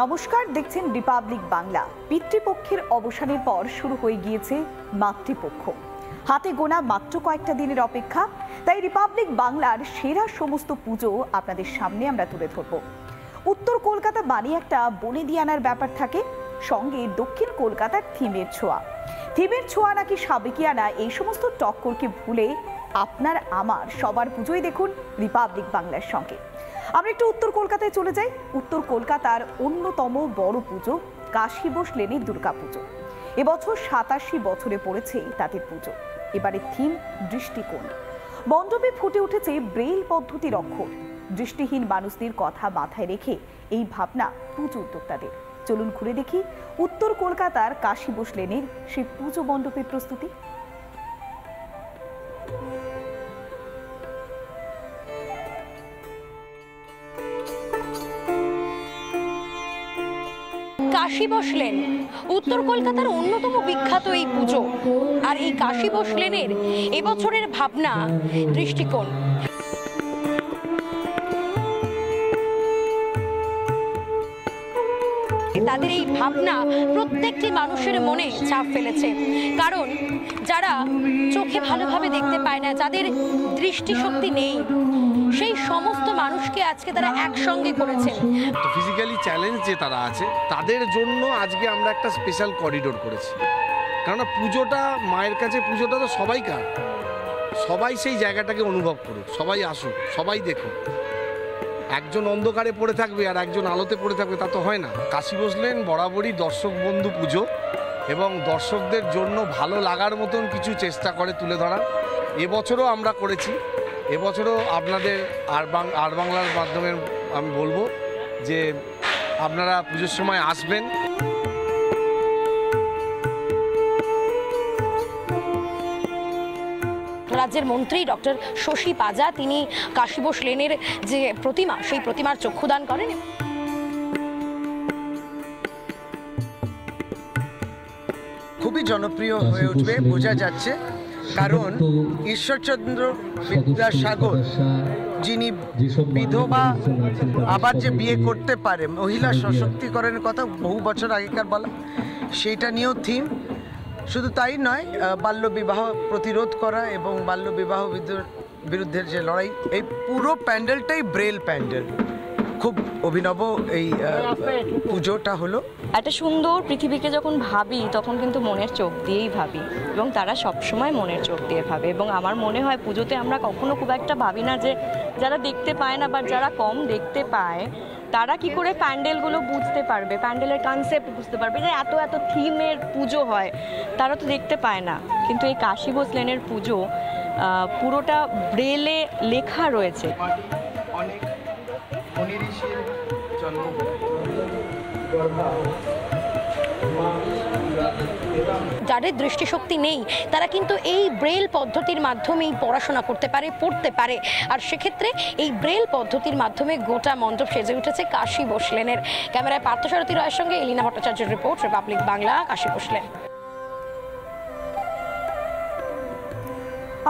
নমস্কার, দেখছেন রিপাবলিক বাংলা পিতৃপক্ষের অবসানের পর শুরু হয়ে গিয়েছে মাতৃপক্ষ। হাতে গোনা মাত্র কয়েকটা দিনের অপেক্ষা, তাই রিপাবলিক বাংলার সেরা সমস্ত পুজো আপনাদের সামনে আমরা তুলে ধরব। উত্তর কলকাতা মানে একটা বনে দিয়ে আনার ব্যাপার থাকে, সঙ্গে দক্ষিণ কলকাতার থিমের ছোঁয়া। থিমের ছোঁয়া নাকি সাবেকিয়ানা এই সমস্ত টক্করকে ভুলে আপনার, আমার সবার পুজোই দেখুন রিপাবলিক বাংলার সঙ্গে। আমরা একটু উত্তর কলকাতায় চলে যাই। উত্তর কলকাতার অন্যতম বড় পুজো কাশীবোস লেনের দুর্গাপুজো এবছর সাতাশি বছরে পড়েছে তাদের পুজো। এবারে থিম দৃষ্টিকোণ। মণ্ডপে ফুটে উঠেছে ব্রেইল পদ্ধতির অক্ষর। দৃষ্টিহীন মানুষদের কথা মাথায় রেখে এই ভাবনা পুজো উদ্যোক্তাদের। চলুন ঘুরে দেখি উত্তর কলকাতার কাশীবোস লেনের সেই পুজো মণ্ডপের প্রস্তুতি। কাশী বসলেন। উত্তর কলকাতার অন্যতম বিখ্যাত এই পুজো। আর এই কাশী বসলেনের এবছরের ভাবনা, দৃষ্টিকোণ। তাদের এই ভাবনা প্রত্যেকটি মানুষের মনে চাপ ফেলেছে। কারণ যারা চোখে ভালোভাবে দেখতে পায় না, যাদের দৃষ্টিশক্তি নেই সেই সমস্ত মানুষকে আজকে তারা একসঙ্গে করেছেন। ফিজিক্যালি চ্যালেঞ্জ যে তারা আছে, তাদের জন্য আজকে আমরা একটা স্পেশাল করিডোর করেছি। কেননা পুজোটা, মায়ের কাছে পুজোটা তো সবাই সবাইকার। সবাই সেই জায়গাটাকে অনুভব করুক, সবাই আসুক, সবাই দেখুক। একজন অন্ধকারে পড়ে থাকবে আর একজন আলোতে পড়ে থাকবে, তা তো হয় না। কাশি বসলেন, বরাবরই দর্শক বন্ধু পুজো এবং দর্শকদের জন্য ভালো লাগার মতন কিছু চেষ্টা করে তুলে ধরা। এবছরও আমরা করেছি। এবছরও আপনাদের আর বাং আর বাংলার মাধ্যমে আমি বলব যে আপনারা পুজোর সময় আসবেন। রাজ্যের মন্ত্রী ডক্টর শশী পাজা তিনি কাশীবোস লেনের যে প্রতিমা সেই প্রতিমার চক্ষুদান করেন। খুবই জনপ্রিয় হয়ে উঠবে বোঝা যাচ্ছে। কারণ ঈশ্বরচন্দ্র বিদ্যাসাগর যিনি বিধবা আবার যে বিয়ে করতে পারে মহিলা সশক্তিকরণের কথা বহু বছর আগেকার বলা সেইটা নিয়েও থিম। শুধু তাই নয় বাল্যবিবাহ প্রতিরোধ করা এবং বাল্যবিবাহ বিরুদ্ধের যে লড়াই এই পুরো প্যান্ডেলটাই ব্রেল প্যান্ডেল। খুব অভিনব এই পুজোটা হলো। একটা সুন্দর পৃথিবীকে যখন ভাবি তখন কিন্তু মনের চোখ দিয়েই ভাবি। এবং তারা সবসময় মনের চোখ দিয়ে ভাবে। এবং আমার মনে হয় পুজোতে আমরা কখনো খুব একটা ভাবি না যে যারা দেখতে পায় না বা যারা কম দেখতে পায় তারা কি করে প্যান্ডেলগুলো বুঝতে পারবে? প্যান্ডেলের কনসেপ্ট বুঝতে পারবে যে এত এত থিমের পুজো হয়। তারা তো দেখতে পায় না। কিন্তু এই কাশী লেনের পুজো পুরোটা ব্রেলে লেখা রয়েছে। অনেক ঋষির যাদের দৃষ্টিশক্তি নেই, তারা কিন্তু এই ব্রেল পদ্ধতির মাধ্যমেই পড়াশোনা করতে পারে, পড়তে পারে। আর সেক্ষেত্রে এই ব্রেল পদ্ধতির মাধ্যমে গোটা মণ্ডপ সেজে উঠেছে কাশী বসলেনের। ক্যামেরায় পার্থসারথী রায়ের সঙ্গে এলিনা ভট্টাচার্যের রিপোর্ট, রিপাবলিক বাংলা, কাশী বসলেন।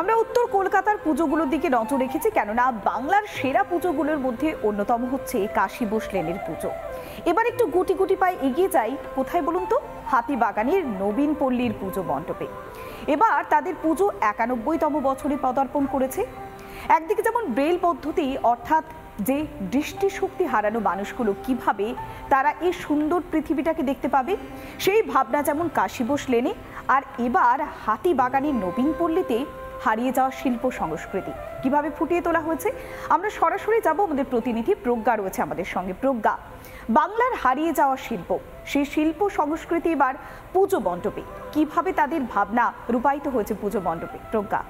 আমরা উত্তর কলকাতার পুজোগুলোর দিকে নজর রেখেছি, কেননা বাংলার সেরা পুজোগুলোর মধ্যে অন্যতম হচ্ছে কাশী লেনের পুজো। এবার একটু গুটি গুটি পায়ে এগিয়ে যাই, কোথায় বলুন তো? হাতিবাগানের নবীন পল্লীর পুজো মণ্ডপে। এবার তাদের পুজো একানব্বইতম বছরে পদার্পণ করেছে। একদিকে যেমন ব্রেল পদ্ধতি, অর্থাৎ যে দৃষ্টিশক্তি হারানো মানুষগুলো কীভাবে তারা এই সুন্দর পৃথিবীটাকে দেখতে পাবে, সেই ভাবনা যেমন কাশীবোস লেনে, আর এবার হাতিবাগানের নবীন পল্লীতে হারিয়ে যাওয়া শিল্প সংস্কৃতি। কীভাবে ফুটিয়ে তোলা হয়েছে? আমরা সরাসরি যাব আমাদের প্রতিনিধি প্রজ্ঞা রয়েছে আমাদের সঙ্গে। প্রজ্ঞা, বাংলার হারিয়ে যাওয়া শিল্প, সেই শিল্প সংস্কৃতি এবার পুজো মণ্ডপে। কীভাবে তাদের ভাবনা রূপায়িত হয়েছে পুজো মণ্ডপে? প্রজ্ঞা।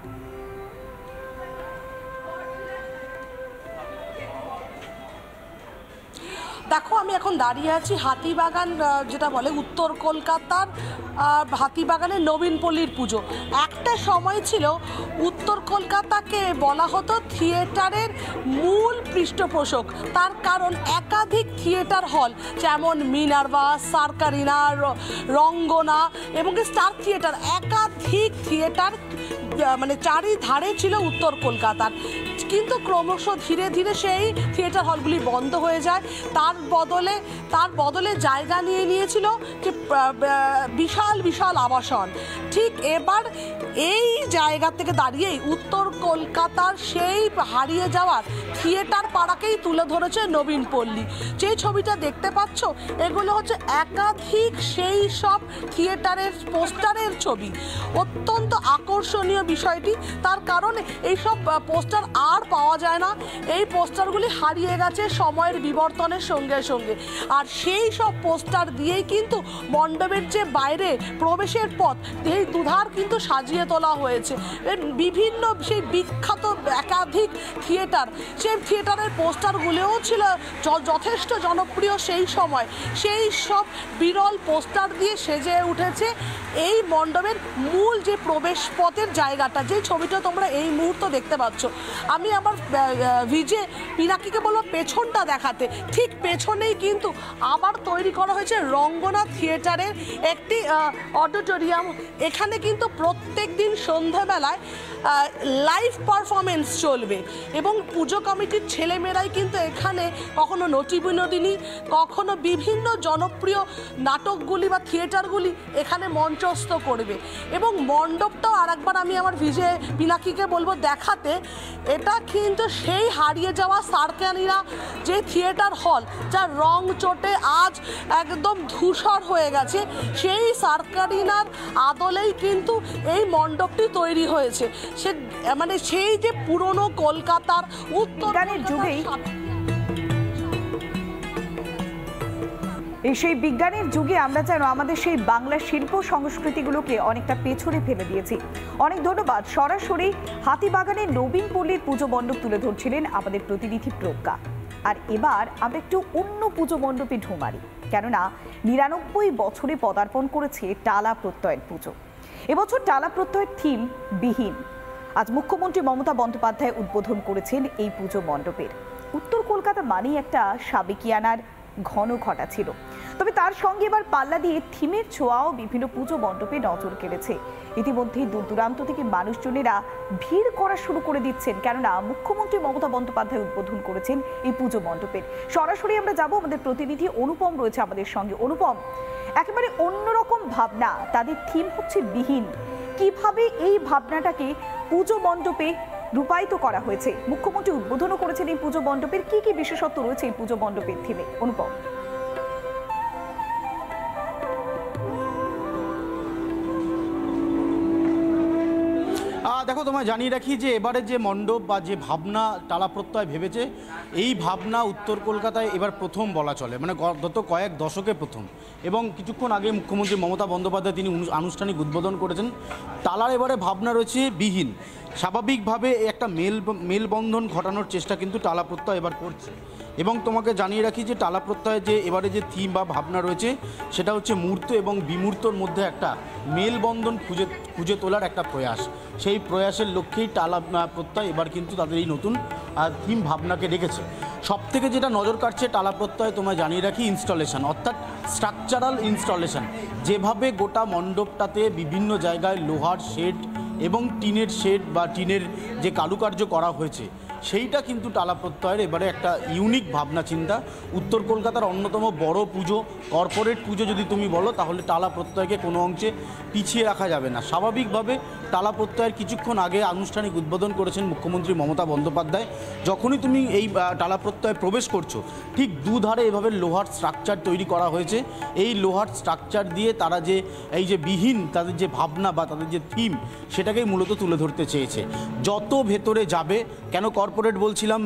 দেখো, আমি এখন দাঁড়িয়ে আছি হাতিবাগান যেটা বলে উত্তর কলকাতার হাতিবাগানের নবীনপল্লীর পুজো। একটা সময় ছিল উত্তর কলকাতাকে বলা হতো থিয়েটারের মূল পৃষ্ঠপোষক। তার কারণ একাধিক থিয়েটার হল, যেমন মিনার্ভা সার্কারিনা রঙ্গনা এবং স্টার থিয়েটার। একাধিক থিয়েটার মানে চারিধারে ছিল উত্তর কলকাতার। কিন্তু ক্রমশ ধীরে ধীরে সেই থিয়েটার হলগুলি বন্ধ হয়ে যায়। তার বদলে, তার বদলে জায়গা নিয়ে নিয়েছিল যে বিশাল বিশাল আবাসন। ঠিক এবার এই জায়গা থেকে দাঁড়িয়েই উত্তর কলকাতার সেই হারিয়ে যাওয়ার থিয়েটার পাড়াকেই তুলে ধরেছে নবীন পল্লী। যে ছবিটা দেখতে পাচ্ছ, এগুলো হচ্ছে একাধিক সেই সব থিয়েটারের পোস্টারের ছবি। অত্যন্ত আকর্ষণীয় বিষয়টি। তার কারণ, এইসব পোস্টার আর পাওয়া যায় না। এই পোস্টারগুলি হারিয়ে গেছে সময়ের বিবর্তনের সঙ্গে সঙ্গে। আর সেই সব পোস্টার দিয়েই কিন্তু মণ্ডপের যে বাইরে প্রবেশের পথ এই দুধার কিন্তু সাজিয়ে তোলা হয়েছে। বিভিন্ন সেই বিখ্যাত একাধিক থিয়েটার সেই থিয়েটারের পোস্টারগুলোও ছিল যথেষ্ট জনপ্রিয় সেই সময়। সেই সব বিরল পোস্টার দিয়ে সেজে উঠেছে এই মণ্ডপের মূল যে প্রবেশ পথের জায়গাটা যে ছবিটা তোমরা এই মুহূর্তে দেখতে পাচ্ছ, আমি আমার ভিজে পিনাকিকে বলব পেছনটা দেখাতে। ঠিক পেছনেই কিন্তু আবার তৈরি করা হয়েছে রঙ্গনা থিয়েটারের একটি অডিটোরিয়াম। এখানে কিন্তু প্রত্যেক দিন সন্ধ্যাবেলায় লাইভ পারফরমেন্স চলবে এবং পুজো কমিটির ছেলেমেয়েরাই কিন্তু এখানে কখনো নটি বিনোদিনী, কখনো বিভিন্ন জনপ্রিয় নাটকগুলি বা থিয়েটারগুলি এখানে মঞ্চস্থ করবে। এবং মণ্ডপটাও আরেকবার আমি আমার ভিজে পিনাকিকে বলব দেখাতে এটা কিন্তু সেই হারিয়ে যাওয়া সার্কানিরা যে থিয়েটার হল যার রং চটে আজ একদম ধূসর হয়ে গেছে সেই সার্কারিনার আদলেই কিন্তু এই মণ্ডপটি তৈরি হয়েছে। সে মানে সেই যে পুরনো কলকাতার উত্তর যুগেই- এই সেই বিজ্ঞানের যুগে আমরা যেন আমাদের সেই বাংলা শিল্প সংস্কৃতিগুলোকে অনেকটা পেছনে ফেলে দিয়েছি। অনেক ধন্যবাদ। সরাসরি হাতিবাগানের নবীন পল্লীর পুজো মণ্ডপ তুলে ধরছিলেন আমাদের প্রতিনিধি প্রজ্ঞা। আর এবার আমরা একটু অন্য পুজো মণ্ডপে ঢোমারি কেননা নিরানব্বই বছরে পদার্পণ করেছে টালা প্রত্যয়ের পুজো। এবছর টালা প্রত্যয়ের থিম বিহীন। আজ মুখ্যমন্ত্রী মমতা বন্দ্যোপাধ্যায় উদ্বোধন করেছেন এই পুজো মণ্ডপের। উত্তর কলকাতা মানেই একটা সাবেকিয়ানার ঘন ঘটা ছিল। তবে তার সঙ্গে এবার পাল্লা দিয়ে থিমের ছোঁয়াও বিভিন্ন পুজো মণ্ডপে নজর কেড়েছে। ইতিমধ্যেই দূর দূরান্ত থেকে মানুষজনেরা ভিড় করা শুরু করে দিচ্ছেন। কেননা মুখ্যমন্ত্রী মমতা বন্দ্যোপাধ্যায় উদ্বোধন করেছেন এই পুজো মণ্ডপের। সরাসরি আমরা যাব আমাদের প্রতিনিধি অনুপম রয়েছে আমাদের সঙ্গে। অনুপম, একেবারে অন্যরকম ভাবনা, তাদের থিম হচ্ছে বিহীন। কীভাবে এই ভাবনাটাকে পুজো মণ্ডপে রূপায়িত করা হয়েছে। মুখ্যমন্ত্রী উদ্বোধনও করেছেন এই পুজো মণ্ডপের কি কি বিশেষত্ব রয়েছে এই পুজো মণ্ডপের থিমে? অনুপম। দেখো, তোমায় জানিয়ে রাখি যে এবারে যে মণ্ডপ বা যে ভাবনা টালা প্রত্যয় ভেবেছে, এই ভাবনা উত্তর কলকাতায় এবার প্রথম বলা চলে। মানে গত কয়েক দশকে প্রথম। এবং কিছুক্ষণ আগে মুখ্যমন্ত্রী মমতা বন্দ্যোপাধ্যায় তিনি আনুষ্ঠানিক উদ্বোধন করেছেন। টালার এবারে ভাবনা রয়েছে বিহীন। স্বাভাবিকভাবে একটা মেল, মেলবন্ধন ঘটানোর চেষ্টা কিন্তু টালা প্রত্যয় এবার করছে। এবং তোমাকে জানিয়ে রাখি যে টালা প্রত্যয়ে যে এবারে যে থিম বা ভাবনা রয়েছে, সেটা হচ্ছে মূর্ত এবং বিমূর্তর মধ্যে একটা মেলবন্ধন খুঁজে খুঁজে তোলার একটা প্রয়াস। সেই প্রয়াসের লক্ষ্যেই টালা প্রত্যয় এবার কিন্তু তাদের এই নতুন থিম ভাবনাকে রেখেছে সব থেকে যেটা নজর কাটছে টালা প্রত্যয়, তোমায় জানিয়ে রাখি ইনস্টলেশন অর্থাৎ স্ট্রাকচারাল ইনস্টলেশন যেভাবে গোটা মণ্ডপটাতে বিভিন্ন জায়গায় লোহার শেড এবং টিনের শেড বা টিনের যে কারুকার্য করা হয়েছে সেইটা কিন্তু টালা প্রত্যয়ের এবারে একটা ইউনিক ভাবনা চিন্তা। উত্তর কলকাতার অন্যতম বড় পুজো কর্পোরেট পুজো যদি তুমি বলো, তাহলে টালা প্রত্যয়কে কোনো অংশে পিছিয়ে রাখা যাবে না। স্বাভাবিকভাবে টালা প্রত্যয়ের কিছুক্ষণ আগে আনুষ্ঠানিক উদ্বোধন করেছেন মুখ্যমন্ত্রী মমতা বন্দ্যোপাধ্যায়। যখনই তুমি এই টালা প্রত্যয়ে প্রবেশ করছ, ঠিক দুধারে এভাবে লোহার স্ট্রাকচার তৈরি করা হয়েছে। এই লোহার স্ট্রাকচার দিয়ে তারা যে, এই যে বিহীন তাদের যে ভাবনা বা তাদের যে থিম সেটাকেই মূলত তুলে ধরতে চেয়েছে। যত ভেতরে যাবে, কেন কর্পোরেট বলছিলাম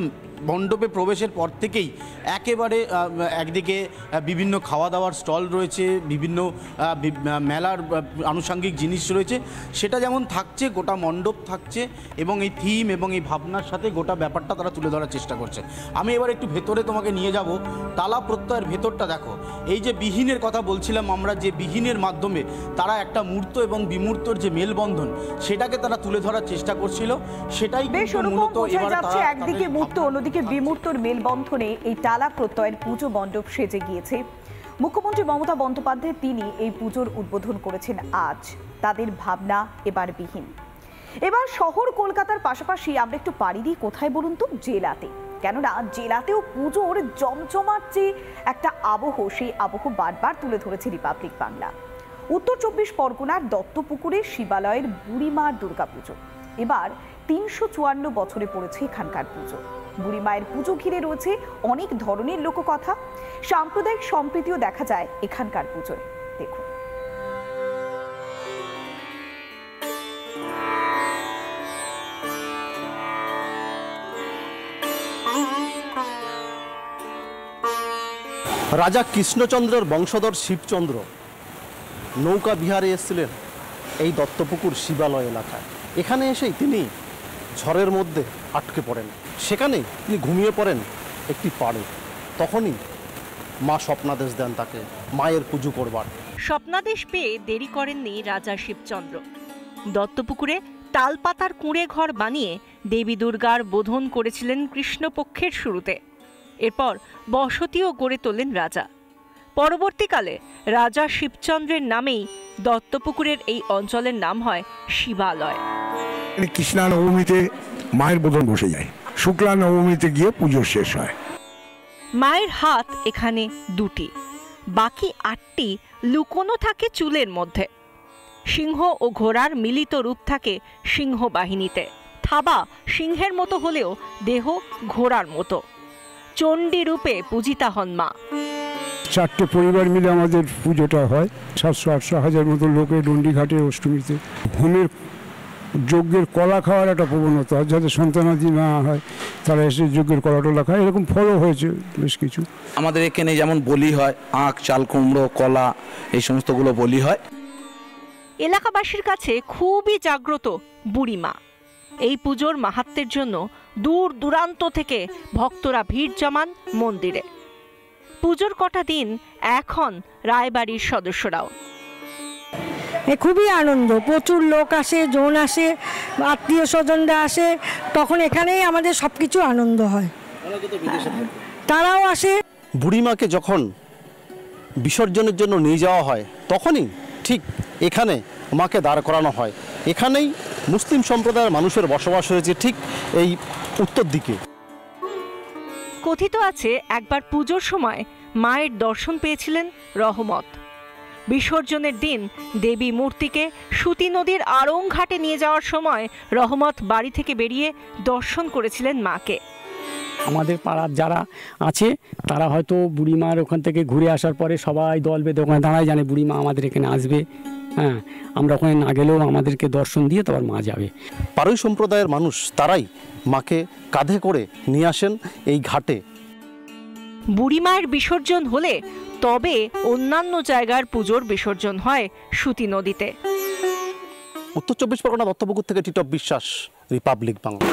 মণ্ডপে প্রবেশের পর থেকেই একেবারে একদিকে বিভিন্ন খাওয়া দাওয়ার স্টল রয়েছে বিভিন্ন মেলার আনুষঙ্গিক জিনিস রয়েছে। সেটা যেমন থাকছে গোটা মণ্ডপ থাকছে এবং এই থিম এবং এই ভাবনার সাথে গোটা ব্যাপারটা তারা তুলে ধরার চেষ্টা করছে। আমি এবার একটু ভেতরে তোমাকে নিয়ে যাব। তালা প্রত্যয়ের ভেতরটা দেখো। এই যে বিহীনের কথা বলছিলাম আমরা যে বিহীনের মাধ্যমে তারা একটা মূর্ত এবং বিমূর্তর যে মেলবন্ধন সেটাকে তারা তুলে ধরার চেষ্টা করছিল। সেটাই মূলত এবার তারা একদিকে মূর্ত ভাবনা- অন্যদিকে বিমূর্তর মেলবন্ধনে এই টালা প্রত্যয়ের পুজো মণ্ডপ সেজে গিয়েছে। মুখ্যমন্ত্রী মমতা বন্দ্যোপাধ্যায় তিনি এই পুজোর উদ্বোধন করেছেন আজ। তাদের ভাবনা এবার বিহীন এবার শহর কলকাতার পাশাপাশি আমরা একটু পাড়ি দিই কোথায় বলুন তো? জেলাতে। কেননা জেলাতেও পুজোর জমজমাট যে একটা আবহ, সেই আবহ বারবার তুলে ধরেছে রিপাবলিক বাংলা। উত্তর চব্বিশ পরগনার দত্তপুকুরে শিবালয়ের বুড়িমার দুর্গাপুজো। এবার তিনশো চুয়ান্ন বছরে পড়েছে এখানকার পুজো। বুড়িমায়ের পুজো ঘিরে রয়েছে অনেক ধরনের লোককথা। সাম্প্রদায়িক সম্প্রীতিও দেখা যায় এখানকার পুজোয়। দেখুন। রাজা কৃষ্ণচন্দ্রের বংশধর শিবচন্দ্র নৌকা বিহারে এসেছিলেন এই দত্তপুকুর শিবালয় এলাকায়। এখানে এসেই তিনি ঝড়ের মধ্যে আটকে পড়েন। সেখানেই তিনি ঘুমিয়ে পড়েন একটি পাড়ে। তখনই মা স্বপ্নাদেশ দেন তাকে মায়ের পুজো করবার। স্বপ্নাদেশ পেয়ে দেরি করেননি রাজা শিবচন্দ্র। দত্তপুকুরে তালপাতার কুঁড়ে ঘর বানিয়ে দেবী দুর্গার বোধন করেছিলেন কৃষ্ণপক্ষের শুরুতে। এরপর বসতিও গড়ে তোলেন রাজা। পরবর্তীকালে রাজা শিবচন্দ্রের নামেই দত্তপুকুরের এই অঞ্চলের নাম হয় শিবালয়। কৃষ্ণা নবমীতে মায়ের বোধন বসে যায়। শুক্লা নবমীতে গিয়ে পুজো শেষ হয়। মায়ের হাত এখানে দুটি বাকি আটটি লুকোনো থাকে চুলের মধ্যে। সিংহ ও ঘোড়ার মিলিত রূপ থাকে সিংহ বাহিনীতে। থাবা সিংহের মতো হলেও দেহ ঘোড়ার মতো। চণ্ডী রূপে পূজিতা হন মা। চারটে পরিবার মিলে আমাদের পুজোটা হয়। সাতশো আটশো হাজার মতো লোকের ডন্ডি ঘাটে অষ্টমীতে। হোমের যজ্ঞের কলা খাওয়ার একটা প্রবণতা যাতে সন্তানাদি না হয় তারা এসে যজ্ঞের কলা টলা খায়। এরকম ফলও হয়েছে বেশ কিছু। আমাদের এখানে যেমন বলি হয় আখ চাল কুমড়ো কলা এই সমস্তগুলো বলি হয়। এলাকাবাসীর কাছে খুবই জাগ্রত বুড়িমা। এই পুজোর মাহাত্মের জন্য দূর দূরান্ত থেকে ভক্তরা ভিড় জমান মন্দিরে। পুজোর কটা দিন এখন রায়বাড়ির সদস্যরাও। খুবই আনন্দ। প্রচুর লোক আসে জন আসে আত্মীয় স্বজনরা আসে। তখন এখানেই আমাদের সব কিছু আনন্দ হয়। তারাও আসে। বুড়িমাকে যখন বিসর্জনের জন্য নিয়ে যাওয়া হয় তখনই ঠিক এখানে মাকে দাঁড় করানো হয়। এখানেই মুসলিম সম্প্রদায়ের মানুষের বসবাস হয়েছে ঠিক এই উত্তর দিকে। কথিত আছে একবার পুজোর সময় মায়ের দর্শন পেয়েছিলেন রহমত। বিসর্জনের দিন দেবী মূর্তিকে সুতি নদীর আড়ং ঘাটে নিয়ে যাওয়ার সময় রহমত বাড়ি থেকে বেরিয়ে দর্শন করেছিলেন মাকে। আমাদের পাড়ার যারা আছে তারা হয়তো বুড়িমার ওখান থেকে ঘুরে আসার পরে সবাই দল বেঁধে ওখানে দাঁড়ায় জানে বুড়িমা আমাদের এখানে আসবে। হ্যাঁ আমরা ওখানে না গেলেও আমাদেরকে দর্শন দিয়ে তারপর মা যাবে। পারুই সম্প্রদায়ের মানুষ তারাই মাকে কাঁধে করে নিয়ে আসেন এই ঘাটে। বুড়িমায়ের বিসর্জন হলে তবে অন্যান্য জায়গার পুজোর বিসর্জন হয় সুতি নদীতে। উত্তর চব্বিশ পরগনা দত্তপুকুর থেকে টিটপ বিশ্বাস, রিপাবলিক বাংলা।